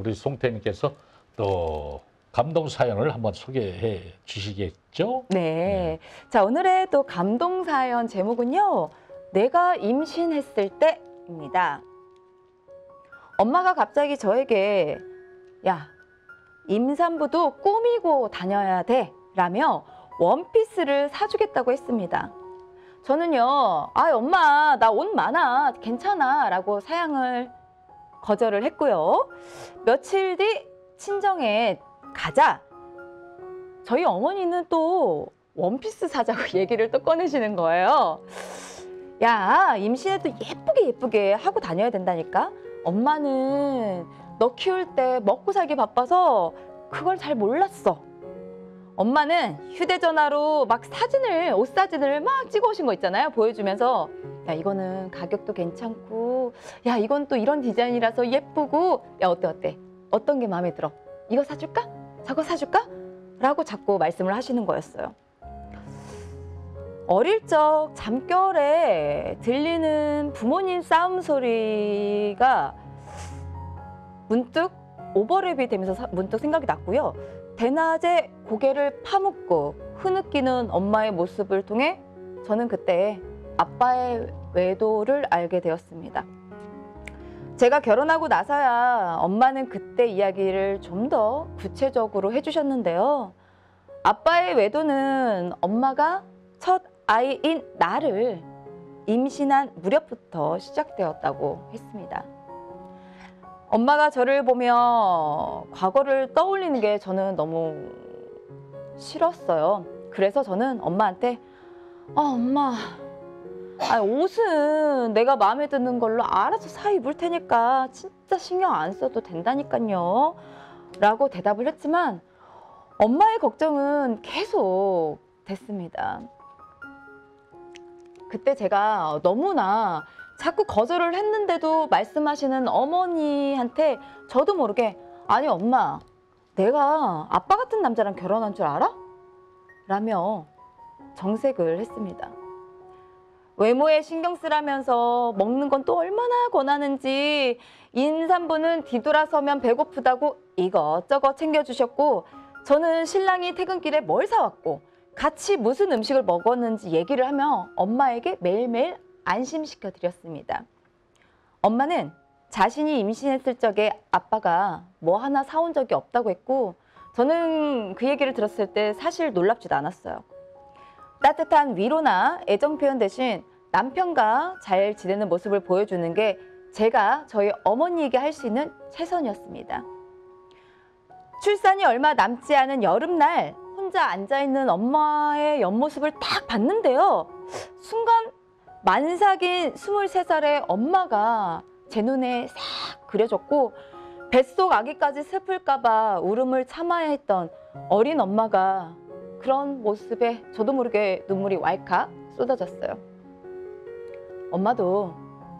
우리 송태님께서 또 감동 사연을 한번 소개해 주시겠죠? 네. 자, 오늘의 또 감동 사연 제목은요. 내가 임신했을 때입니다. 엄마가 갑자기 저에게 야, 임산부도 꾸미고 다녀야 돼. 라며 원피스를 사주겠다고 했습니다. 저는요, 아, 엄마, 나 옷 많아. 괜찮아. 라고 사양을 거절을 했고요. 며칠 뒤 친정에 가자. 저희 어머니는 또 원피스 사자고 얘기를 또 꺼내시는 거예요. 야, 임신해도 예쁘게 예쁘게 하고 다녀야 된다니까? 엄마는 너 키울 때 먹고 살기 바빠서 그걸 잘 몰랐어. 엄마는 휴대전화로 막 사진을, 옷 사진을 막 찍어 오신 거 있잖아요. 보여주면서. 야, 이거는 가격도 괜찮고, 야, 이건 또 이런 디자인이라서 예쁘고, 야, 어때, 어때? 어떤 게 마음에 들어? 이거 사줄까? 저거 사줄까? 라고 자꾸 말씀을 하시는 거였어요. 어릴 적 잠결에 들리는 부모님 싸움 소리가 문득 오버랩이 되면서 사- 문득 생각이 났고요. 대낮에 고개를 파묻고 흐느끼는 엄마의 모습을 통해 저는 그때 아빠의 외도를 알게 되었습니다. 제가 결혼하고 나서야 엄마는 그때 이야기를 좀 더 구체적으로 해주셨는데요. 아빠의 외도는 엄마가 첫 아이인 나를 임신한 무렵부터 시작되었다고 했습니다. 엄마가 저를 보며 과거를 떠올리는 게 저는 너무 싫었어요. 그래서 저는 엄마한테 아 엄마 아, 옷은 내가 마음에 드는 걸로 알아서 사 입을 테니까 진짜 신경 안 써도 된다니까요. 라고 대답을 했지만 엄마의 걱정은 계속 됐습니다. 그때 제가 너무나 자꾸 거절을 했는데도 말씀하시는 어머니한테 저도 모르게 아니 엄마 내가 아빠 같은 남자랑 결혼한 줄 알아? 라며 정색을 했습니다. 외모에 신경 쓰라면서 먹는 건 또 얼마나 권하는지 인산부는 뒤돌아서면 배고프다고 이것저것 챙겨주셨고 저는 신랑이 퇴근길에 뭘 사왔고 같이 무슨 음식을 먹었는지 얘기를 하며 엄마에게 매일매일 안심시켜 드렸습니다. 엄마는 자신이 임신했을 적에 아빠가 뭐 하나 사온 적이 없다고 했고 저는 그 얘기를 들었을 때 사실 놀랍지도 않았어요. 따뜻한 위로나 애정 표현 대신 남편과 잘 지내는 모습을 보여주는 게 제가 저희 어머니에게 할 수 있는 최선이었습니다. 출산이 얼마 남지 않은 여름날 혼자 앉아있는 엄마의 옆모습을 딱 봤는데요. 순간 만삭인 23살의 엄마가 제 눈에 싹 그려졌고 뱃속 아기까지 슬플까봐 울음을 참아야 했던 어린 엄마가 그런 모습에 저도 모르게 눈물이 왈칵 쏟아졌어요. 엄마도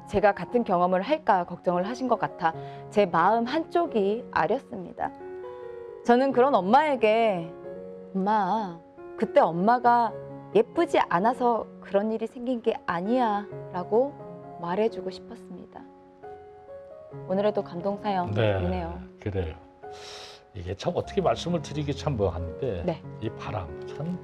제가 같은 경험을 할까 걱정을 하신 것 같아 제 마음 한쪽이 아렸습니다. 저는 그런 엄마에게 엄마, 그때 엄마가 예쁘지 않아서 그런 일이 생긴 게 아니야 라고 말해주고 싶었습니다. 오늘에도 감동 사연이네요. 그래요. 이게 참 어떻게 말씀을 드리기 참 뭐한데 네. 이 바람 참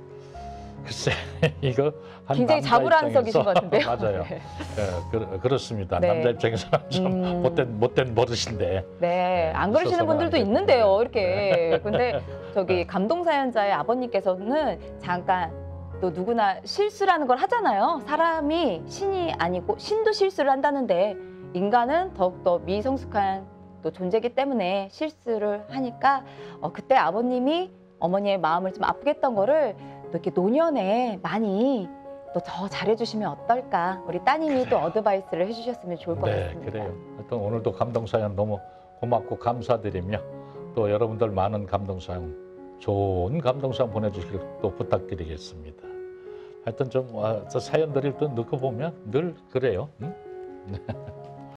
글쎄 이거 한 굉장히 자부란석이신 것 같은데요. 맞아요. 네. 예, 그, 그렇습니다. 네. 남자 입장에서는 참 음. 못된 못된 버릇인데 네, 안 그러시는 분들도. 있는데요, 네. 이렇게. 근데 네. 저기 감동 사연자의 아버님께서는 잠깐 또 누구나 실수라는 걸 하잖아요. 사람이 신이 아니고 신도 실수를 한다는데 인간은 더욱더 미성숙한 또 존재이기 때문에 실수를 하니까 어, 그때 아버님이 어머니의 마음을 좀 아프게 했던 거를 또 이렇게 노년에 많이 또 더 잘해주시면 어떨까. 우리 따님이 또 어드바이스를 해주셨으면 좋을 것 네, 같습니다. 그래요. 하여튼 오늘도 감동 사연 너무 고맙고 감사드리며 또 여러분들 많은 감동 사연, 좋은 감동 사연 보내주시길 또 부탁드리겠습니다. 하여튼 좀 아, 저 사연들을 또 넣고 보면 늘 그래요. 응?